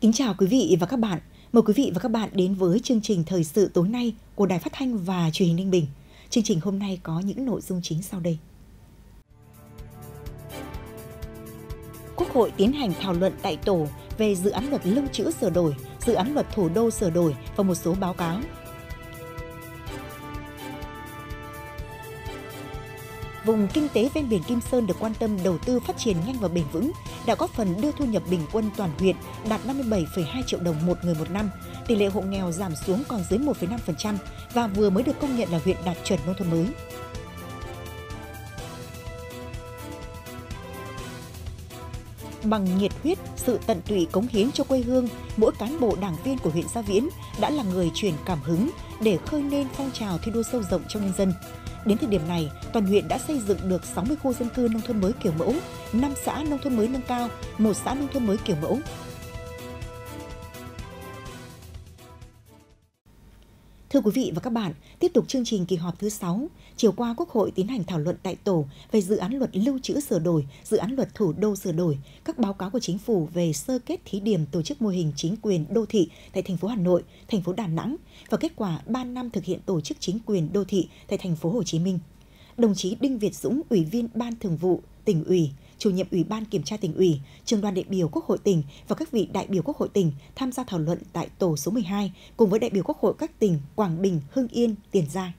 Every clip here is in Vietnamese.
Kính chào quý vị và các bạn. Mời quý vị và các bạn đến với chương trình thời sự tối nay của Đài Phát thanh và Truyền hình Ninh Bình. Chương trình hôm nay có những nội dung chính sau đây. Quốc hội tiến hành thảo luận tại tổ về dự án luật lưu trữ sửa đổi, dự án luật thủ đô sửa đổi và một số báo cáo vùng kinh tế ven biển Kim Sơn được quan tâm đầu tư phát triển nhanh và bền vững, đã góp phần đưa thu nhập bình quân toàn huyện đạt 57,2 triệu đồng một người một năm, tỷ lệ hộ nghèo giảm xuống còn dưới 1,5% và vừa mới được công nhận là huyện đạt chuẩn nông thôn mới. Bằng nhiệt huyết, sự tận tụy cống hiến cho quê hương, mỗi cán bộ đảng viên của huyện Gia Viễn đã là người truyền cảm hứng để khơi lên phong trào thi đua sâu rộng trong nhân dân. Đến thời điểm này, toàn huyện đã xây dựng được 60 khu dân cư nông thôn mới kiểu mẫu, 5 xã nông thôn mới nâng cao, một xã nông thôn mới kiểu mẫu, Thưa quý vị và các bạn, tiếp tục chương trình kỳ họp thứ 6, chiều qua Quốc hội tiến hành thảo luận tại tổ về dự án luật lưu trữ sửa đổi, dự án luật thủ đô sửa đổi, các báo cáo của chính phủ về sơ kết thí điểm tổ chức mô hình chính quyền đô thị tại thành phố Hà Nội, thành phố Đà Nẵng và kết quả 3 năm thực hiện tổ chức chính quyền đô thị tại thành phố Hồ Chí Minh. Đồng chí Đinh Việt Dũng, Ủy viên Ban Thường vụ tỉnh ủy, chủ nhiệm Ủy ban Kiểm tra tỉnh ủy, trường đoàn đại biểu Quốc hội tỉnh và các vị đại biểu Quốc hội tỉnh tham gia thảo luận tại tổ số 12 cùng với đại biểu Quốc hội các tỉnh Quảng Bình, Hưng Yên, Tiền Giang.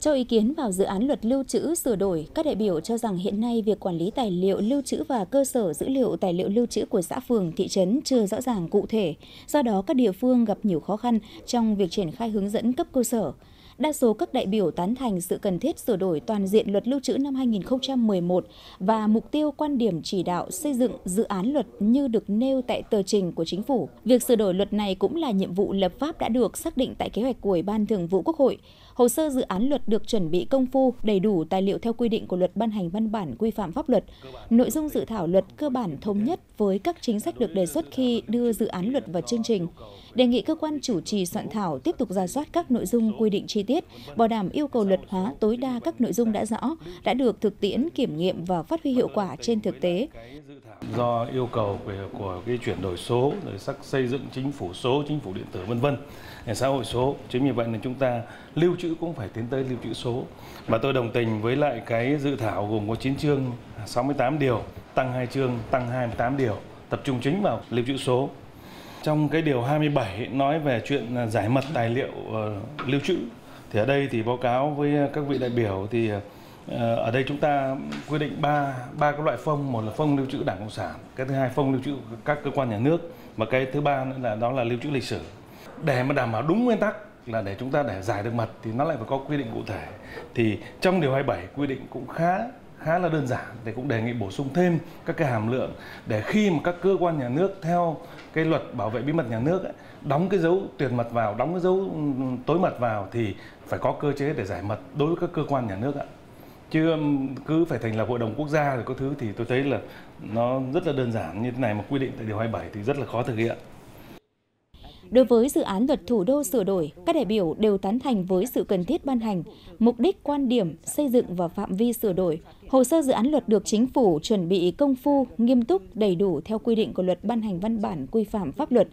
Cho ý kiến vào dự án luật lưu trữ sửa đổi, các đại biểu cho rằng hiện nay việc quản lý tài liệu lưu trữ và cơ sở dữ liệu tài liệu lưu trữ của xã phường, thị trấn chưa rõ ràng cụ thể. Do đó, các địa phương gặp nhiều khó khăn trong việc triển khai hướng dẫn cấp cơ sở. Đa số các đại biểu tán thành sự cần thiết sửa đổi toàn diện luật lưu trữ năm 2011 và mục tiêu quan điểm chỉ đạo xây dựng dự án luật như được nêu tại tờ trình của chính phủ. Việc sửa đổi luật này cũng là nhiệm vụ lập pháp đã được xác định tại kế hoạch của Ủy ban Thường vụ Quốc hội. Hồ sơ dự án luật được chuẩn bị công phu, đầy đủ tài liệu theo quy định của luật ban hành văn bản quy phạm pháp luật. Nội dung dự thảo luật cơ bản thống nhất với các chính sách được đề xuất khi đưa dự án luật vào chương trình. Đề nghị cơ quan chủ trì soạn thảo tiếp tục ra soát các nội dung quy định chi tiết, bảo đảm yêu cầu luật hóa tối đa các nội dung đã rõ, đã được thực tiễn kiểm nghiệm và phát huy hiệu quả trên thực tế. Do yêu cầu về của cái chuyển đổi số, rồi sắc xây dựng chính phủ số, chính phủ điện tử vân vân xã hội số chính vì vậy là chúng ta lưu trữ cũng phải tiến tới lưu trữ số. Và tôi đồng tình với lại cái dự thảo gồm có 9 chương 68 điều tăng hai chương tăng 28 điều tập trung chính vào lưu trữ số. Trong cái điều 27 nói về chuyện à, giải mật tài liệu uh, lưu trữ thì ở đây thì báo cáo với các vị đại biểu thì uh, ở đây chúng ta quy định ba ba các loại phong một là phong lưu trữ đảng cộng sản cái thứ hai phong lưu trữ các cơ quan nhà nước và cái thứ ba nữa là đó là lưu trữ lịch sử. Để mà đảm bảo đúng nguyên tắc là để chúng ta để giải được mật thì nó lại phải có quy định cụ thể. Thì trong điều 27 quy định cũng khá khá là đơn giản để cũng đề nghị bổ sung thêm các cái hàm lượng để khi mà các cơ quan nhà nước theo cái luật bảo vệ bí mật nhà nước ấy, đóng cái dấu tuyệt mật vào đóng cái dấu tối mật vào thì phải có cơ chế để giải mật đối với các cơ quan nhà nước ạ. Chứ cứ phải thành lập hội đồng quốc gia rồi có thứ thì tôi thấy là nó rất là đơn giản như thế này mà quy định tại điều 27 thì rất là khó thực hiện. Đối với dự án luật thủ đô sửa đổi, các đại biểu đều tán thành với sự cần thiết ban hành, mục đích quan điểm, xây dựng và phạm vi sửa đổi. Hồ sơ dự án luật được chính phủ chuẩn bị công phu, nghiêm túc, đầy đủ theo quy định của luật ban hành văn bản quy phạm pháp luật,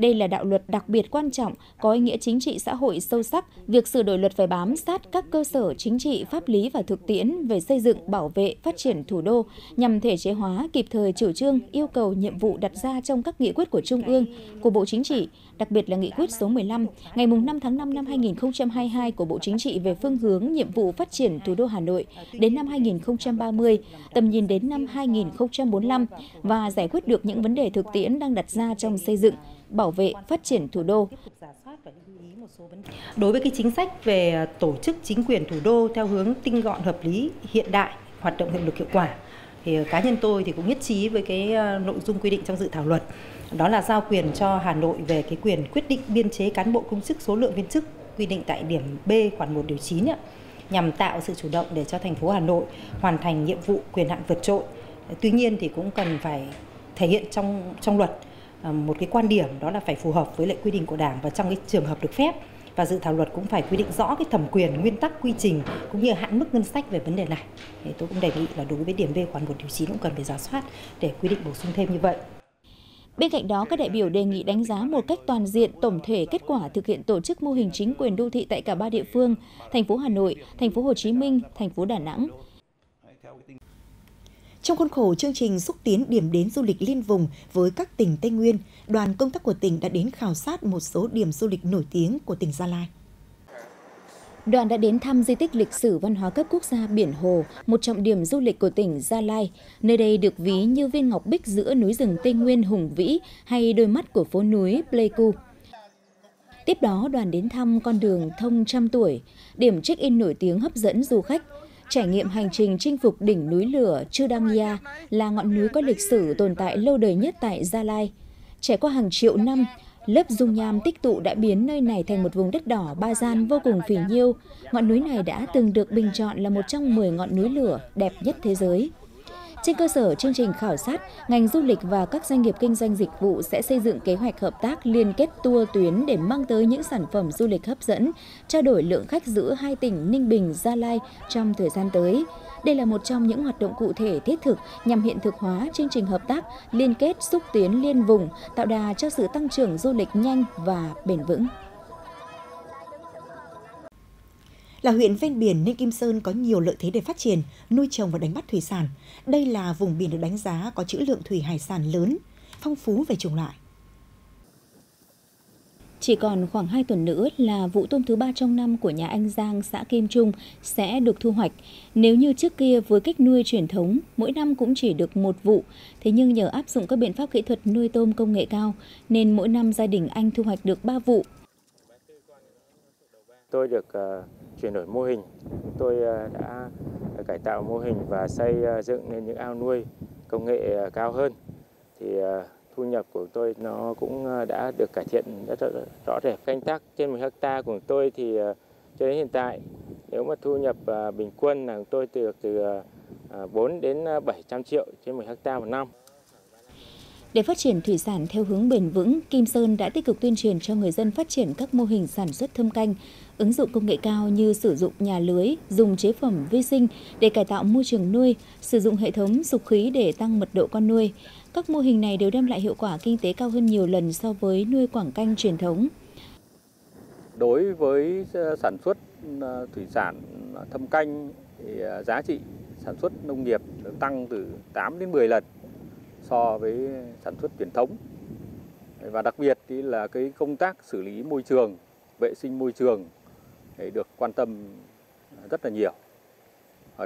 đây là đạo luật đặc biệt quan trọng, có ý nghĩa chính trị xã hội sâu sắc. Việc sửa đổi luật phải bám sát các cơ sở chính trị, pháp lý và thực tiễn về xây dựng, bảo vệ, phát triển thủ đô nhằm thể chế hóa kịp thời chủ trương, yêu cầu nhiệm vụ đặt ra trong các nghị quyết của Trung ương, của Bộ Chính trị, đặc biệt là nghị quyết số 15 ngày 5 tháng 5 năm 2022 của Bộ Chính trị về phương hướng nhiệm vụ phát triển thủ đô Hà Nội đến năm 2030, tầm nhìn đến năm 2045 và giải quyết được những vấn đề thực tiễn đang đặt ra trong xây dựng, bảo vệ, phát triển thủ đô. Đối với cái chính sách về tổ chức chính quyền thủ đô theo hướng tinh gọn hợp lý, hiện đại, hoạt động hiệu lực hiệu quả thì cá nhân tôi thì cũng nhất trí với cái ờ, nội dung quy định trong dự thảo luật đó là giao quyền cho Hà Nội về cái quyền quyết định biên chế cán bộ công chức số lượng viên chức quy định tại điểm B khoản 1 điều 9 ạ, nhằm tạo sự chủ động để cho thành phố Hà Nội hoàn thành nhiệm vụ quyền hạn vượt trội. Tuy nhiên thì cũng cần phải thể hiện trong trong luật à, một cái quan điểm đó là phải phù hợp với lệ quy định của Đảng và trong cái trường hợp được phép và dự thảo luật cũng phải quy định rõ cái thẩm quyền, nguyên tắc, quy trình cũng như hạn mức ngân sách về vấn đề này. Thì tôi cũng đề nghị là đối với điểm B khoản 1 điều 9 cũng cần phải giả soát để quy định bổ sung thêm như vậy. Bên cạnh đó, các đại biểu đề nghị đánh giá một cách toàn diện tổng thể kết quả thực hiện tổ chức mô hình chính quyền đô thị tại cả ba địa phương, thành phố Hà Nội, thành phố Hồ Chí Minh, thành phố Đà Nẵng. Trong khuôn khổ chương trình xúc tiến điểm đến du lịch liên vùng với các tỉnh Tây Nguyên, đoàn công tác của tỉnh đã đến khảo sát một số điểm du lịch nổi tiếng của tỉnh Gia Lai. Đoàn đã đến thăm di tích lịch sử văn hóa cấp quốc gia Biển Hồ, một trọng điểm du lịch của tỉnh Gia Lai. Nơi đây được ví như viên ngọc bích giữa núi rừng Tây Nguyên hùng vĩ hay đôi mắt của phố núi Pleiku. Tiếp đó, đoàn đến thăm con đường thông trăm tuổi, điểm check-in nổi tiếng hấp dẫn du khách. Trải nghiệm hành trình chinh phục đỉnh núi lửa Chư Đăng Ya là ngọn núi có lịch sử tồn tại lâu đời nhất tại Gia Lai. Trải qua hàng triệu năm, Lớp dung nham tích tụ đã biến nơi này thành một vùng đất đỏ ba gian vô cùng phì nhiêu. Ngọn núi này đã từng được bình chọn là một trong 10 ngọn núi lửa đẹp nhất thế giới. Trên cơ sở chương trình khảo sát, ngành du lịch và các doanh nghiệp kinh doanh dịch vụ sẽ xây dựng kế hoạch hợp tác liên kết tour tuyến để mang tới những sản phẩm du lịch hấp dẫn, trao đổi lượng khách giữa hai tỉnh Ninh Bình, Gia Lai trong thời gian tới. Đây là một trong những hoạt động cụ thể thiết thực nhằm hiện thực hóa chương trình hợp tác liên kết xúc tiến liên vùng, tạo đà cho sự tăng trưởng du lịch nhanh và bền vững. Là huyện ven biển nên Kim Sơn có nhiều lợi thế để phát triển, nuôi trồng và đánh bắt thủy sản. Đây là vùng biển được đánh giá có trữ lượng thủy hải sản lớn, phong phú về chủng loại. Chỉ còn khoảng 2 tuần nữa là vụ tôm thứ ba trong năm của nhà anh Giang, xã Kim Trung sẽ được thu hoạch. Nếu như trước kia với cách nuôi truyền thống, mỗi năm cũng chỉ được một vụ, thế nhưng nhờ áp dụng các biện pháp kỹ thuật nuôi tôm công nghệ cao, nên mỗi năm gia đình anh thu hoạch được 3 vụ. Tôi được uh, chuyển đổi mô hình, tôi uh, đã cải tạo mô hình và xây uh, dựng nên những ao nuôi công nghệ uh, cao hơn. Thì uh, thu nhập của tôi nó cũng à, đã được cải thiện rất, rất rõ rệt. Canh tác trên một hecta của tôi thì à, cho đến hiện tại nếu mà thu nhập à, bình quân là tôi từ từ 4 đến 700 triệu trên một hecta một năm. Để phát triển thủy sản theo hướng bền vững, Kim Sơn đã tích cực tuyên truyền cho người dân phát triển các mô hình sản xuất thâm canh, ứng dụng công nghệ cao như sử dụng nhà lưới, dùng chế phẩm vi sinh để cải tạo môi trường nuôi, sử dụng hệ thống sục khí để tăng mật độ con nuôi. Các mô hình này đều đem lại hiệu quả kinh tế cao hơn nhiều lần so với nuôi quảng canh truyền thống. Đối với ờ, sản xuất ờ, thủy sản ờ, thâm canh thì giá trị sản xuất nông nghiệp được tăng từ 8 đến 10 lần so với sản xuất truyền thống. Và đặc biệt thì là cái công tác xử lý môi trường, vệ sinh môi trường được quan tâm rất là nhiều.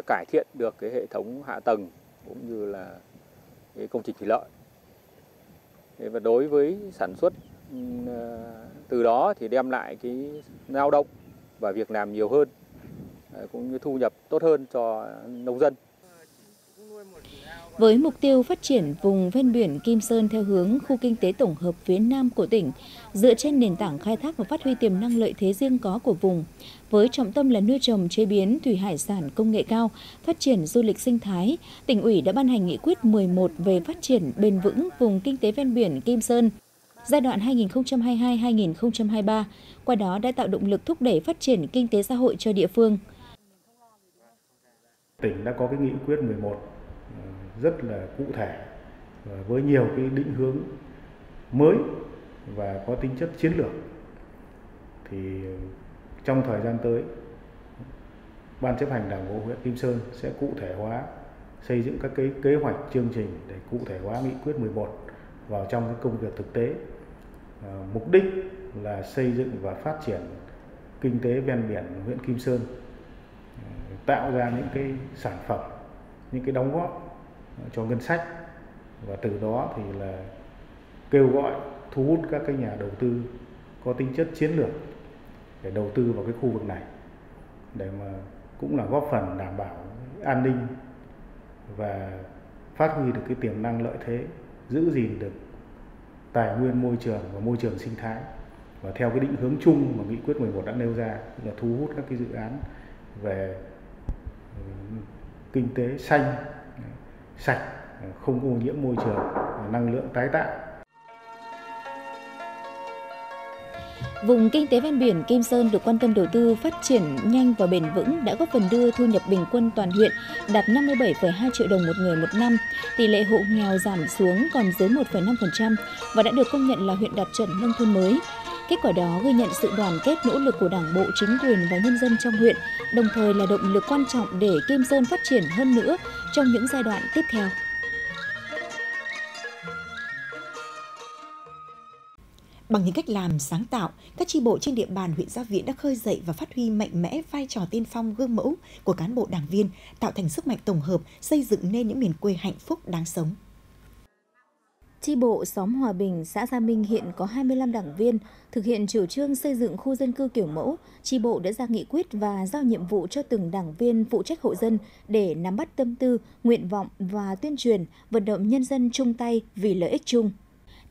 Cải thiện được cái hệ thống hạ tầng cũng như là công trình thủy lợi. Và đối với sản xuất ừ, ờ, từ đó thì đem lại cái lao động và việc làm nhiều hơn ờ, cũng như thu nhập tốt hơn cho nông dân. Với mục tiêu phát triển vùng ven biển Kim Sơn theo hướng khu kinh tế tổng hợp phía Nam của tỉnh, dựa trên nền tảng khai thác và phát huy tiềm năng lợi thế riêng có của vùng, với trọng tâm là nuôi trồng chế biến thủy hải sản công nghệ cao, phát triển du lịch sinh thái, tỉnh ủy đã ban hành nghị quyết 11 về phát triển bền vững vùng kinh tế ven biển Kim Sơn giai đoạn 2022-2023, qua đó đã tạo động lực thúc đẩy phát triển kinh tế xã hội cho địa phương. Tỉnh đã có cái nghị quyết 11 ừ, rất là cụ thể với nhiều cái định hướng mới và có tính chất chiến lược thì trong thời gian tới ban chấp hành đảng bộ huyện Kim Sơn sẽ cụ thể hóa xây dựng các cái kế hoạch chương trình để cụ thể hóa nghị quyết 11 vào trong cái công việc thực tế. À, mục đích là xây dựng và phát triển kinh tế ven biển huyện Kim Sơn à, tạo ra những cái sản phẩm những cái đóng góp cho ngân sách và từ đó thì là kêu gọi thu hút các cái nhà đầu tư có tính chất chiến lược để đầu tư vào cái khu vực này để mà cũng là góp phần đảm bảo an ninh và phát huy được cái tiềm năng lợi thế giữ gìn được tài nguyên môi trường và môi trường sinh thái và theo cái định hướng chung mà nghị quyết 11 đã nêu ra là thu hút các cái dự án về ừ, kinh tế xanh sạch, không ô nhiễm môi trường, năng lượng tái tạo. Vùng kinh tế ven biển Kim Sơn được quan tâm đầu tư phát triển nhanh và bền vững đã góp phần đưa thu nhập bình quân toàn huyện đạt 57,2 triệu đồng một người một năm, tỷ lệ hộ nghèo giảm xuống còn dưới 1,5% và đã được công nhận là huyện đạt chuẩn nông thôn mới. Kết quả đó ghi nhận sự đoàn kết nỗ lực của Đảng bộ, chính quyền và nhân dân trong huyện, đồng thời là động lực quan trọng để Kim Sơn phát triển hơn nữa trong những giai đoạn tiếp theo. Bằng những cách làm sáng tạo, các tri bộ trên địa bàn huyện Gia Viễn đã khơi dậy và phát huy mạnh mẽ vai trò tiên phong gương mẫu của cán bộ đảng viên, tạo thành sức mạnh tổng hợp, xây dựng nên những miền quê hạnh phúc đáng sống. Chi bộ xóm Hòa Bình, xã Gia Minh hiện có 25 đảng viên, thực hiện chủ trương xây dựng khu dân cư kiểu mẫu. Chi bộ đã ra nghị quyết và giao nhiệm vụ cho từng đảng viên phụ trách hộ dân để nắm bắt tâm tư, nguyện vọng và tuyên truyền, vận động nhân dân chung tay vì lợi ích chung.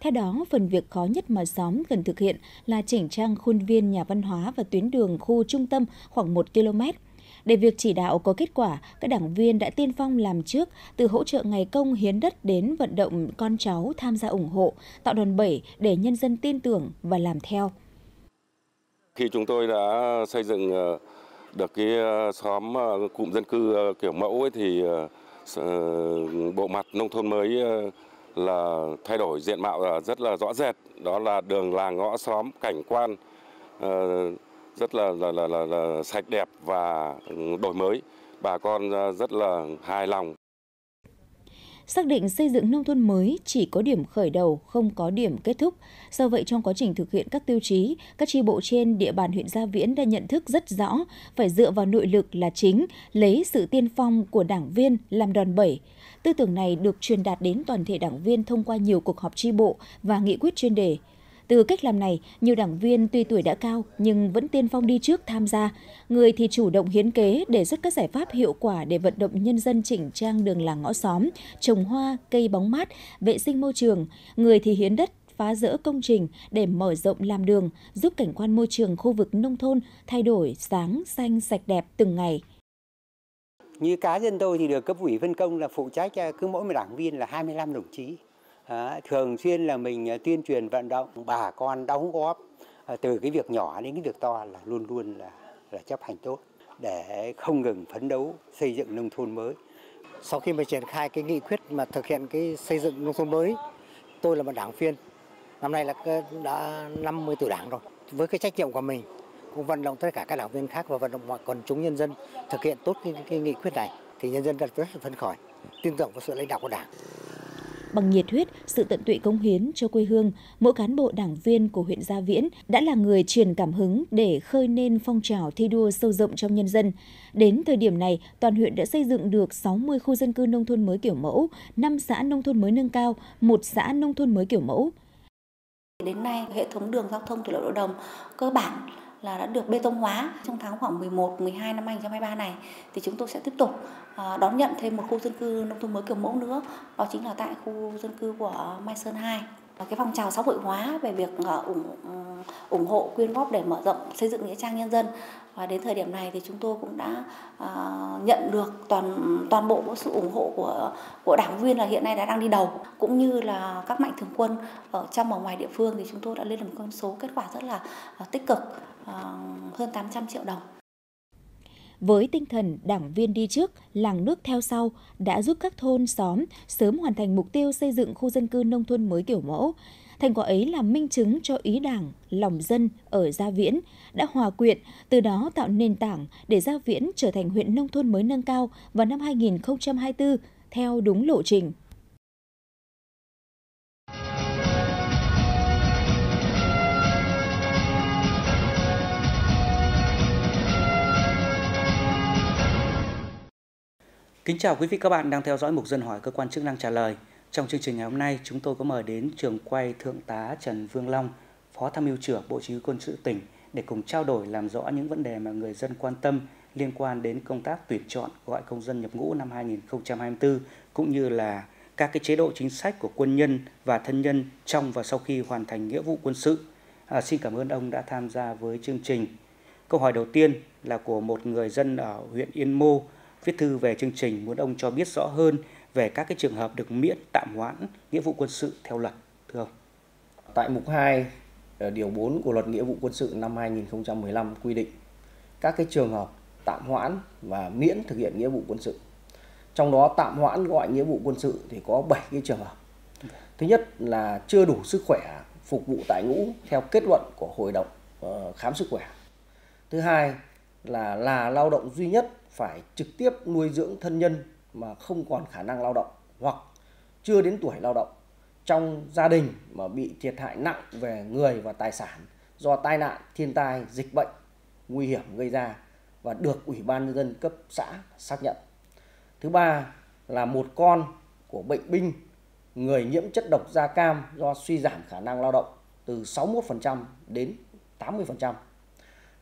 Theo đó, phần việc khó nhất mà xóm cần thực hiện là chỉnh trang khuôn viên nhà văn hóa và tuyến đường khu trung tâm khoảng 1 km. Để việc chỉ đạo có kết quả, các đảng viên đã tiên phong làm trước, từ hỗ trợ ngày công hiến đất đến vận động con cháu tham gia ủng hộ, tạo đòn bẩy để nhân dân tin tưởng và làm theo. Khi chúng tôi đã xây dựng ờ, được cái ờ, xóm ờ, cụm dân cư kiểu mẫu ấy thì bộ mặt nông thôn mới là thay đổi diện mạo rất là rõ rệt đó là đường làng ngõ xóm cảnh quan ờ, rất là là, là, là, là sạch đẹp và đổi mới bà con ờ, rất là hài lòng xác định xây dựng nông thôn mới chỉ có điểm khởi đầu, không có điểm kết thúc. Do vậy, trong quá trình thực hiện các tiêu chí, các tri bộ trên địa bàn huyện Gia Viễn đã nhận thức rất rõ phải dựa vào nội lực là chính, lấy sự tiên phong của đảng viên làm đòn bẩy. Tư tưởng này được truyền đạt đến toàn thể đảng viên thông qua nhiều cuộc họp tri bộ và nghị quyết chuyên đề. Từ cách làm này, nhiều đảng viên tuy tuổi đã cao nhưng vẫn tiên phong đi trước tham gia, người thì chủ động hiến kế để xuất các giải pháp hiệu quả để vận động nhân dân chỉnh trang đường làng ngõ xóm, trồng hoa, cây bóng mát, vệ sinh môi trường, người thì hiến đất phá rỡ công trình để mở rộng làm đường, giúp cảnh quan môi trường khu vực nông thôn thay đổi sáng, xanh, sạch đẹp từng ngày. Như cá nhân tôi thì được cấp ủy phân công là phụ trách à, cứ mỗi một đảng viên là 25 đồng chí. À, thường xuyên là mình à, tuyên truyền vận động bà con đóng góp à, từ cái việc nhỏ đến cái việc to là luôn luôn là là chấp hành tốt để không ngừng phấn đấu xây dựng nông thôn mới. Sau khi mà triển khai cái nghị quyết mà thực hiện cái xây dựng nông thôn mới, tôi là một đảng viên. Năm nay là ờ, đã 50 tuổi đảng rồi. Với cái trách nhiệm của mình cũng vận động tất cả các đảng viên khác và vận động mọi quần chúng nhân dân thực hiện tốt cái, cái nghị quyết này thì nhân dân rất là phấn khởi, tin tưởng vào sự lãnh đạo của Đảng. Bằng nhiệt huyết, sự tận tụy công hiến cho quê hương, mỗi cán bộ đảng viên của huyện Gia Viễn đã là người truyền cảm hứng để khơi nên phong trào thi đua sâu rộng trong nhân dân. Đến thời điểm này, toàn huyện đã xây dựng được 60 khu dân cư nông thôn mới kiểu mẫu, 5 xã nông thôn mới nâng cao, một xã nông thôn mới kiểu mẫu. Đến nay, hệ thống đường giao thông thủy lợi nội đồng cơ bản là đã được bê tông hóa trong tháng khoảng 11, 12 năm 2023 này thì chúng tôi sẽ tiếp tục ờ, đón nhận thêm một khu dân cư nông thôn mới kiểu mẫu nữa. Đó chính là tại khu dân cư của Mai Sơn 2 cái phong trào xã hội hóa về việc ờ, ủng ủng hộ quyên góp để mở rộng xây dựng nghĩa trang nhân dân và đến thời điểm này thì chúng tôi cũng đã uh, nhận được toàn toàn bộ sự ủng hộ của của đảng viên là hiện nay đã đang đi đầu cũng như là các mạnh thường quân ở trong và ngoài địa phương thì chúng tôi đã lên được một con số kết quả rất là uh, tích cực uh, hơn 800 triệu đồng. Với tinh thần đảng viên đi trước, làng nước theo sau đã giúp các thôn xóm sớm hoàn thành mục tiêu xây dựng khu dân cư nông thôn mới kiểu mẫu. Thành quả ấy là minh chứng cho ý đảng, lòng dân ở Gia Viễn đã hòa quyện, từ đó tạo nền tảng để Gia Viễn trở thành huyện nông thôn mới nâng cao vào năm 2024 theo đúng lộ trình. Kính chào quý vị các bạn đang theo dõi mục dân hỏi cơ quan chức năng trả lời. Trong chương trình ngày hôm nay, chúng tôi có mời đến trường quay Thượng tá Trần Vương Long, Phó Tham mưu trưởng Bộ Chỉ huy Quân sự tỉnh để cùng trao đổi làm rõ những vấn đề mà người dân quan tâm liên quan đến công tác tuyển chọn gọi công dân nhập ngũ năm 2024 cũng như là các cái chế độ chính sách của quân nhân và thân nhân trong và sau khi hoàn thành nghĩa vụ quân sự. À, xin cảm ơn ông đã tham gia với chương trình. Câu hỏi đầu tiên là của một người dân ở huyện Yên Mô viết thư về chương trình muốn ông cho biết rõ hơn về các cái trường hợp được miễn tạm hoãn nghĩa vụ quân sự theo luật, thưa ông? Tại mục 2 ờ, điều 4 của luật nghĩa vụ quân sự năm 2015 quy định, các cái trường hợp tạm hoãn và miễn thực hiện nghĩa vụ quân sự. Trong đó tạm hoãn gọi nghĩa vụ quân sự thì có 7 cái trường hợp. Thứ nhất là chưa đủ sức khỏe phục vụ tại ngũ theo kết luận của hội đồng ờ, khám sức khỏe. Thứ hai là là lao động duy nhất phải trực tiếp nuôi dưỡng thân nhân mà không còn khả năng lao động hoặc chưa đến tuổi lao động trong gia đình mà bị thiệt hại nặng về người và tài sản do tai nạn, thiên tai, dịch bệnh nguy hiểm gây ra và được Ủy ban nhân dân cấp xã xác nhận. Thứ ba là một con của bệnh binh người nhiễm chất độc da cam do suy giảm khả năng lao động từ 61% đến 80%.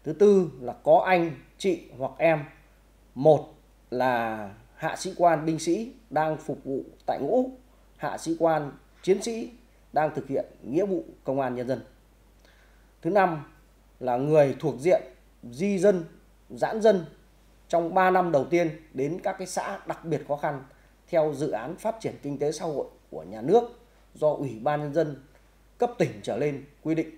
Thứ tư là có anh, chị hoặc em. Một là hạ sĩ quan binh sĩ đang phục vụ tại ngũ, hạ sĩ quan chiến sĩ đang thực hiện nghĩa vụ công an nhân dân. Thứ năm là người thuộc diện di dân, giãn dân trong 3 năm đầu tiên đến các cái xã đặc biệt khó khăn theo dự án phát triển kinh tế xã hội của nhà nước do Ủy ban nhân dân cấp tỉnh trở lên quy định.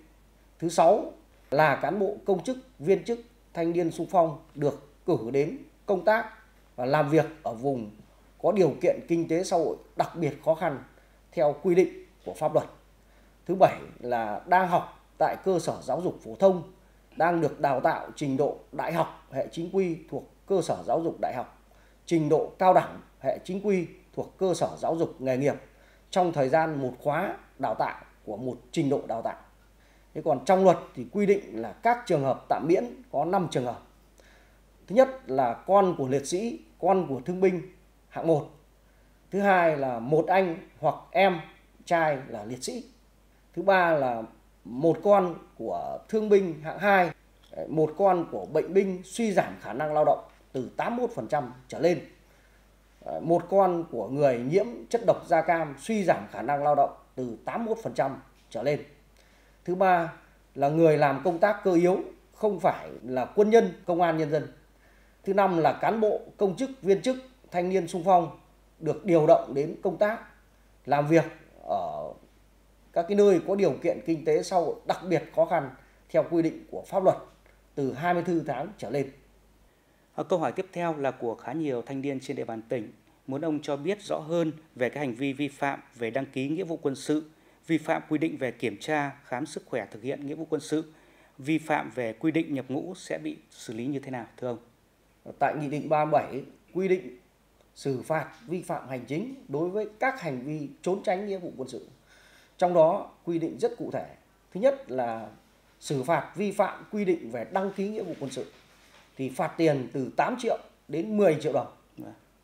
Thứ sáu là cán bộ công chức, viên chức, thanh niên sung phong được cử đến công tác và làm việc ở vùng có điều kiện kinh tế xã hội đặc biệt khó khăn theo quy định của pháp luật. Thứ bảy là đang học tại cơ sở giáo dục phổ thông, đang được đào tạo trình độ đại học hệ chính quy thuộc cơ sở giáo dục đại học, trình độ cao đẳng hệ chính quy thuộc cơ sở giáo dục nghề nghiệp trong thời gian một khóa đào tạo của một trình độ đào tạo. Thế còn trong luật thì quy định là các trường hợp tạm miễn có 5 trường hợp. Thứ nhất là con của liệt sĩ, con của thương binh hạng 1. Thứ hai là một anh hoặc em trai là liệt sĩ. Thứ ba là một con của thương binh hạng 2, một con của bệnh binh suy giảm khả năng lao động từ 81% trở lên. Một con của người nhiễm chất độc da cam suy giảm khả năng lao động từ 81% trở lên. Thứ ba là người làm công tác cơ yếu, không phải là quân nhân, công an nhân dân. Thứ năm là cán bộ, công chức, viên chức, thanh niên sung phong được điều động đến công tác, làm việc ở các cái nơi có điều kiện kinh tế xã hội đặc biệt khó khăn theo quy định của pháp luật từ 24 tháng trở lên. À, câu hỏi tiếp theo là của khá nhiều thanh niên trên địa bàn tỉnh. Muốn ông cho biết rõ hơn về cái hành vi vi phạm về đăng ký nghĩa vụ quân sự vi phạm quy định về kiểm tra, khám sức khỏe thực hiện nghĩa vụ quân sự, vi phạm về quy định nhập ngũ sẽ bị xử lý như thế nào thưa ông? Tại Nghị định 37 quy định xử phạt vi phạm hành chính đối với các hành vi trốn tránh nghĩa vụ quân sự. Trong đó quy định rất cụ thể. Thứ nhất là xử phạt vi phạm quy định về đăng ký nghĩa vụ quân sự thì phạt tiền từ 8 triệu đến 10 triệu đồng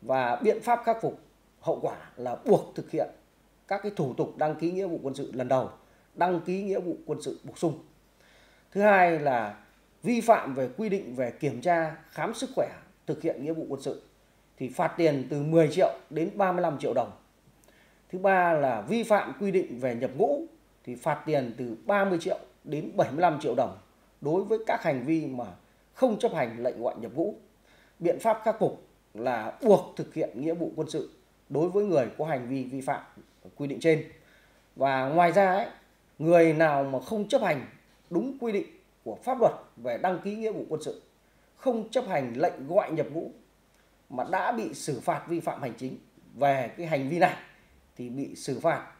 và biện pháp khắc phục hậu quả là buộc thực hiện các cái thủ tục đăng ký nghĩa vụ quân sự lần đầu, đăng ký nghĩa vụ quân sự bổ sung. Thứ hai là vi phạm về quy định về kiểm tra khám sức khỏe thực hiện nghĩa vụ quân sự thì phạt tiền từ 10 triệu đến 35 triệu đồng. Thứ ba là vi phạm quy định về nhập ngũ thì phạt tiền từ 30 triệu đến 75 triệu đồng đối với các hành vi mà không chấp hành lệnh gọi nhập ngũ. Biện pháp khắc phục là buộc thực hiện nghĩa vụ quân sự đối với người có hành vi vi phạm quy định trên và ngoài ra ấy, người nào mà không chấp hành đúng quy định của pháp luật về đăng ký nghĩa vụ quân sự, không chấp hành lệnh gọi nhập ngũ, mà đã bị xử phạt vi phạm hành chính. Về cái hành vi này thì bị xử phạt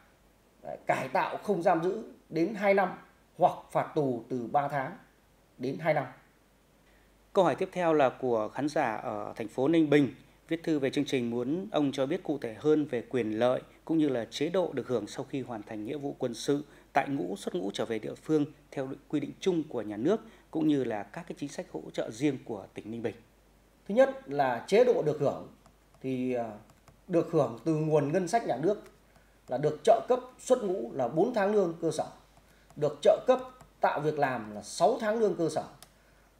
cải tạo không giam giữ đến 2 năm hoặc phạt tù từ 3 tháng đến 2 năm. Câu hỏi tiếp theo là của khán giả ở thành phố Ninh Bình. Viết thư về chương trình muốn ông cho biết cụ thể hơn về quyền lợi cũng như là chế độ được hưởng sau khi hoàn thành nghĩa vụ quân sự tại ngũ xuất ngũ trở về địa phương theo quy định chung của nhà nước cũng như là các cái chính sách hỗ trợ riêng của tỉnh Ninh Bình. Thứ nhất là chế độ được hưởng thì à, được hưởng từ nguồn ngân sách nhà nước là được trợ cấp xuất ngũ là 4 tháng lương cơ sở, được trợ cấp tạo việc làm là 6 tháng lương cơ sở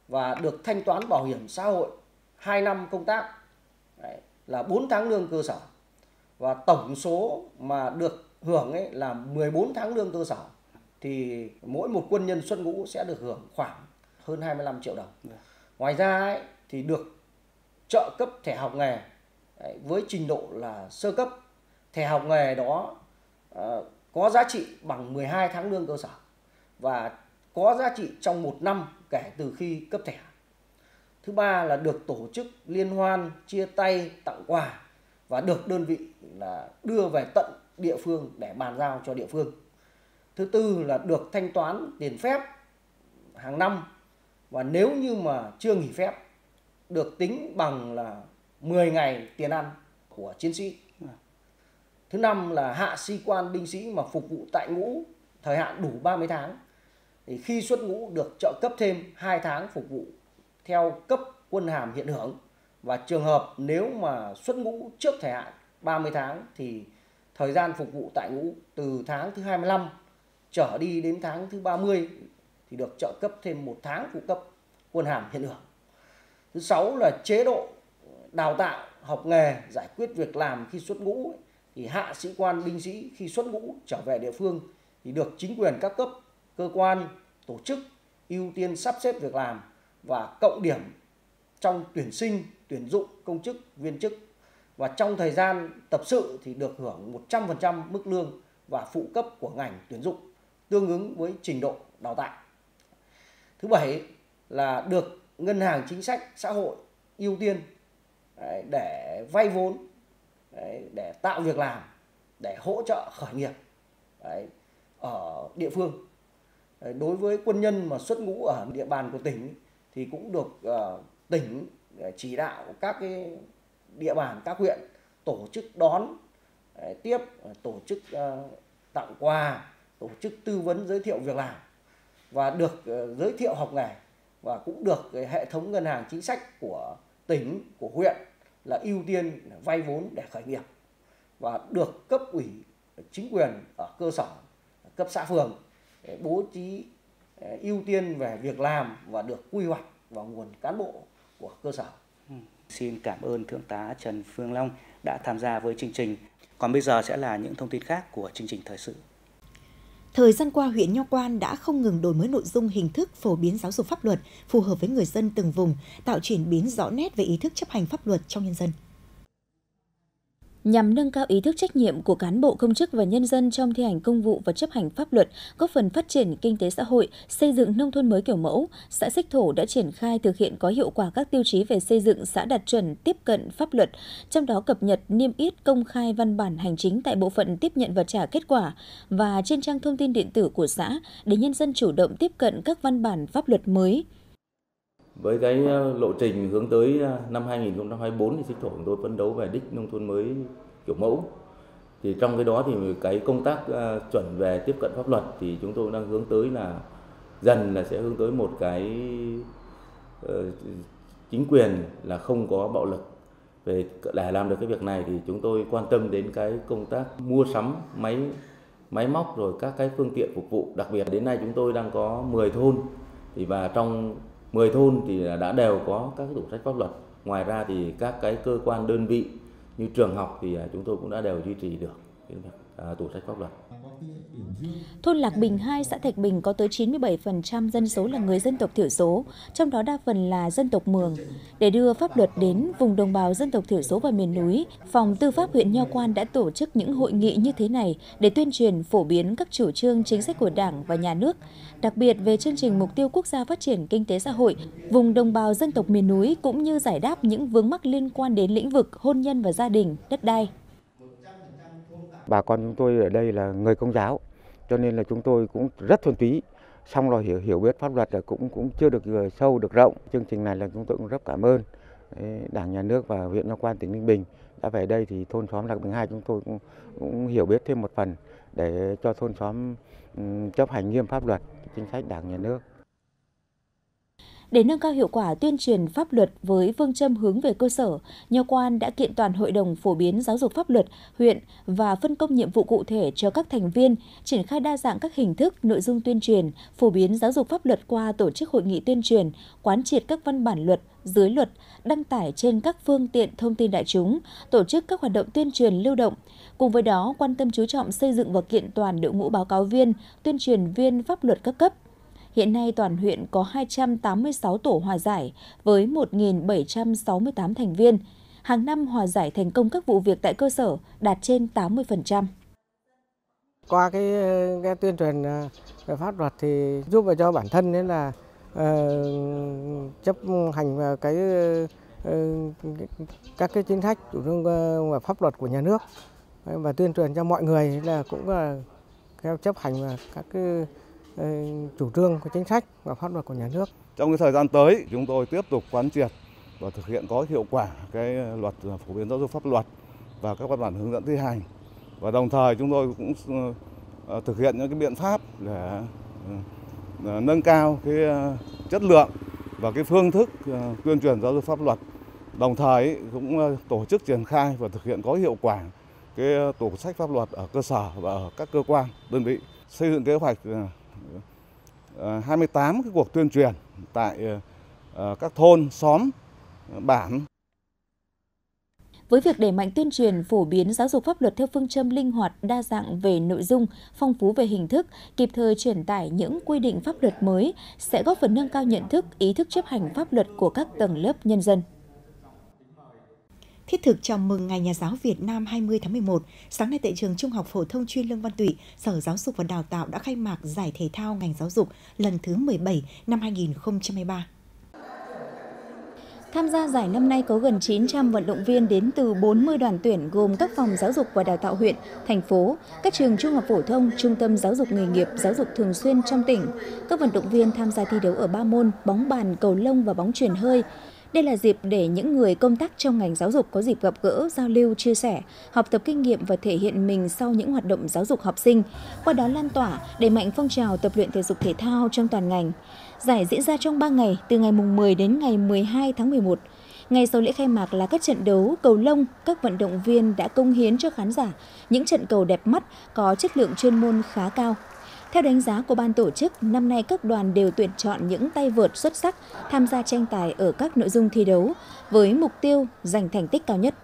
và được thanh toán bảo hiểm xã hội 2 năm công tác Đấy, là 4 tháng lương cơ sở và tổng số mà được hưởng ấy là 14 tháng lương cơ sở thì mỗi một quân nhân xuất ngũ sẽ được hưởng khoảng hơn 25 triệu đồng. Dạ. Ngoài ra ấy, thì được trợ cấp thẻ học nghề đấy, với trình độ là sơ cấp. Thẻ học nghề đó uh, có giá trị bằng 12 tháng lương cơ sở và có giá trị trong một năm kể từ khi cấp thẻ. Thứ ba là được tổ chức liên hoan, chia tay, tặng quà và được đơn vị là đưa về tận địa phương để bàn giao cho địa phương. Thứ tư là được thanh toán tiền phép hàng năm và nếu như mà chưa nghỉ phép, được tính bằng là 10 ngày tiền ăn của chiến sĩ. Thứ năm là hạ sĩ quan binh sĩ mà phục vụ tại ngũ thời hạn đủ 30 tháng thì khi xuất ngũ được trợ cấp thêm 2 tháng phục vụ theo cấp quân hàm hiện hưởng và trường hợp nếu mà xuất ngũ trước thời hạn 30 tháng thì thời gian phục vụ tại ngũ từ tháng thứ 25 trở đi đến tháng thứ 30 thì được trợ cấp thêm một tháng phụ cấp quân hàm hiện hưởng. Thứ sáu là chế độ đào tạo, học nghề, giải quyết việc làm khi xuất ngũ thì hạ sĩ quan binh sĩ khi xuất ngũ trở về địa phương thì được chính quyền các cấp, cơ quan, tổ chức ưu tiên sắp xếp việc làm và cộng điểm trong tuyển sinh, tuyển dụng công chức, viên chức và trong thời gian tập sự thì được hưởng 100% mức lương và phụ cấp của ngành tuyển dụng, tương ứng với trình độ đào tạo. Thứ bảy là được ngân hàng chính sách xã hội ưu tiên để vay vốn để tạo việc làm, để hỗ trợ khởi nghiệp ở địa phương đối với quân nhân mà xuất ngũ ở địa bàn của tỉnh thì cũng được ờ, tỉnh ờ, chỉ đạo các cái địa bàn các huyện tổ chức đón tiếp ờ, tổ chức ờ, tặng quà, tổ chức tư vấn giới thiệu việc làm và được ờ, giới thiệu học nghề và cũng được hệ thống ngân hàng chính sách của tỉnh, của huyện là ưu tiên vay vốn để khởi nghiệp và được cấp ủy chính quyền ở cơ sở, cấp xã phường bố trí ưu tiên về việc làm và được quy hoạch vào nguồn cán bộ của cơ sở. Xin cảm ơn Thượng tá Trần Phương Long đã tham gia với chương trình. Còn bây giờ sẽ là những thông tin khác của chương trình thời sự. Thời gian qua, huyện Nho Quan đã không ngừng đổi mới nội dung hình thức phổ biến giáo dục pháp luật phù hợp với người dân từng vùng, tạo chuyển biến rõ nét về ý thức chấp hành pháp luật trong nhân dân nhằm nâng cao ý thức trách nhiệm của cán bộ công chức và nhân dân trong thi hành công vụ và chấp hành pháp luật, góp phần phát triển kinh tế xã hội, xây dựng nông thôn mới kiểu mẫu, xã Xích Thổ đã triển khai thực hiện có hiệu quả các tiêu chí về xây dựng xã đạt chuẩn tiếp cận pháp luật, trong đó cập nhật niêm yết công khai văn bản hành chính tại bộ phận tiếp nhận và trả kết quả và trên trang thông tin điện tử của xã để nhân dân chủ động tiếp cận các văn bản pháp luật mới. Với cái ờ, lộ trình hướng tới ờ, năm 2024 thì Xích Thổ chúng tôi phấn đấu về đích nông thôn mới kiểu mẫu. Thì trong cái đó thì cái công tác ờ, chuẩn về tiếp cận pháp luật thì chúng tôi đang hướng tới là dần là sẽ hướng tới một cái chính quyền là không có bạo lực. Về để làm được cái việc này thì chúng tôi quan tâm đến cái công tác mua sắm, máy máy móc rồi các cái phương tiện phục vụ. Đặc biệt đến nay chúng tôi đang có 10 thôn. Thì và trong 10 thôn thì đã đều có các tủ sách pháp luật. Ngoài ra thì các cái cơ quan đơn vị như trường học thì à, chúng tôi cũng đã đều duy trì được à, tủ sách pháp luật. Thôn Lạc Bình 2, xã Thạch Bình có tới 97% dân số là người dân tộc thiểu số, trong đó đa phần là dân tộc Mường. Để đưa pháp luật đến vùng đồng bào dân tộc thiểu số và miền núi, Phòng Tư pháp huyện Nho Quan đã tổ chức những hội nghị như thế này để tuyên truyền phổ biến các chủ trương chính sách của Đảng và Nhà nước, đặc biệt về chương trình mục tiêu quốc gia phát triển kinh tế xã hội, vùng đồng bào dân tộc miền núi cũng như giải đáp những vướng mắc liên quan đến lĩnh vực hôn nhân và gia đình, đất đai. Bà con chúng tôi ở đây là người công giáo, cho nên là chúng tôi cũng rất thuần túy. Xong rồi hiểu hiểu biết pháp luật là cũng cũng chưa được ờ, sâu được rộng. Chương trình này là chúng tôi cũng rất cảm ơn ờ, Đảng nhà nước và huyện Nho Quan tỉnh Ninh Bình đã về đây thì thôn xóm Lạc Bình hai chúng tôi cũng, cũng hiểu biết thêm một phần để cho thôn xóm chấp hành nghiêm pháp luật chính sách Đảng nhà nước. Để nâng cao hiệu quả tuyên truyền pháp luật với phương châm hướng về cơ sở, Nho Quan đã kiện toàn Hội đồng phổ biến giáo dục pháp luật huyện và phân công nhiệm vụ cụ thể cho các thành viên, triển khai đa dạng các hình thức, nội dung tuyên truyền, phổ biến giáo dục pháp luật qua tổ chức hội nghị tuyên truyền, quán triệt các văn bản luật, dưới luật, đăng tải trên các phương tiện thông tin đại chúng, tổ chức các hoạt động tuyên truyền lưu động. Cùng với đó, quan tâm chú trọng xây dựng và kiện toàn đội ngũ báo cáo viên, tuyên truyền viên pháp luật các cấp, Hiện nay toàn huyện có 286 tổ hòa giải với 1.768 thành viên. Hàng năm hòa giải thành công các vụ việc tại cơ sở đạt trên 80%. Qua cái, cái tuyên truyền ờ, về pháp luật thì giúp cho bản thân nên là uh, chấp hành cái uh, các cái chính sách chủ trương và pháp luật của nhà nước và tuyên truyền cho mọi người là cũng là theo chấp hành các cái chủ trương của chính sách và pháp luật của nhà nước. Trong cái thời gian tới, chúng tôi tiếp tục quán triệt và thực hiện có hiệu quả cái luật phổ biến giáo dục pháp luật và các văn bản hướng dẫn thi hành. Và đồng thời chúng tôi cũng ờ, thực hiện những cái biện pháp để ờ, ờ, nâng cao cái chất lượng và cái phương thức tuyên truyền giáo dục pháp luật. Đồng thời cũng tổ chức triển khai và thực hiện có hiệu quả cái tủ sách pháp luật ở cơ sở và ở các cơ quan, đơn vị. Xây dựng kế hoạch Ờ, 28 cái cuộc tuyên truyền tại ờ, ờ, các thôn xóm bản. Với việc đẩy mạnh tuyên truyền phổ biến giáo dục pháp luật theo phương châm linh hoạt, đa dạng về nội dung, phong phú về hình thức, kịp thời truyền tải những quy định pháp luật mới sẽ góp phần nâng cao nhận thức, ý thức chấp hành pháp luật của các tầng lớp nhân dân. Thiết thực chào mừng Ngày Nhà giáo Việt Nam 20 tháng 11, sáng nay tại trường Trung học phổ thông chuyên Lương Văn Tụy, Sở Giáo dục và Đào tạo đã khai mạc giải thể thao ngành giáo dục lần thứ 17 năm 2023. Tham gia giải năm nay có gần 900 vận động viên đến từ 40 đoàn tuyển gồm các phòng giáo dục và đào tạo huyện, thành phố, các trường trung học phổ thông, trung tâm giáo dục nghề nghiệp, giáo dục thường xuyên trong tỉnh. Các vận động viên tham gia thi đấu ở ba môn bóng bàn, cầu lông và bóng truyền hơi. Đây là dịp để những người công tác trong ngành giáo dục có dịp gặp gỡ, giao lưu, chia sẻ, học tập kinh nghiệm và thể hiện mình sau những hoạt động giáo dục học sinh, qua đó lan tỏa, đẩy mạnh phong trào tập luyện thể dục thể thao trong toàn ngành. Giải diễn ra trong 3 ngày, từ ngày 10 đến ngày 12 tháng 11. Ngày sau lễ khai mạc là các trận đấu cầu lông, các vận động viên đã công hiến cho khán giả những trận cầu đẹp mắt, có chất lượng chuyên môn khá cao. Theo đánh giá của ban tổ chức, năm nay các đoàn đều tuyển chọn những tay vợt xuất sắc tham gia tranh tài ở các nội dung thi đấu với mục tiêu giành thành tích cao nhất.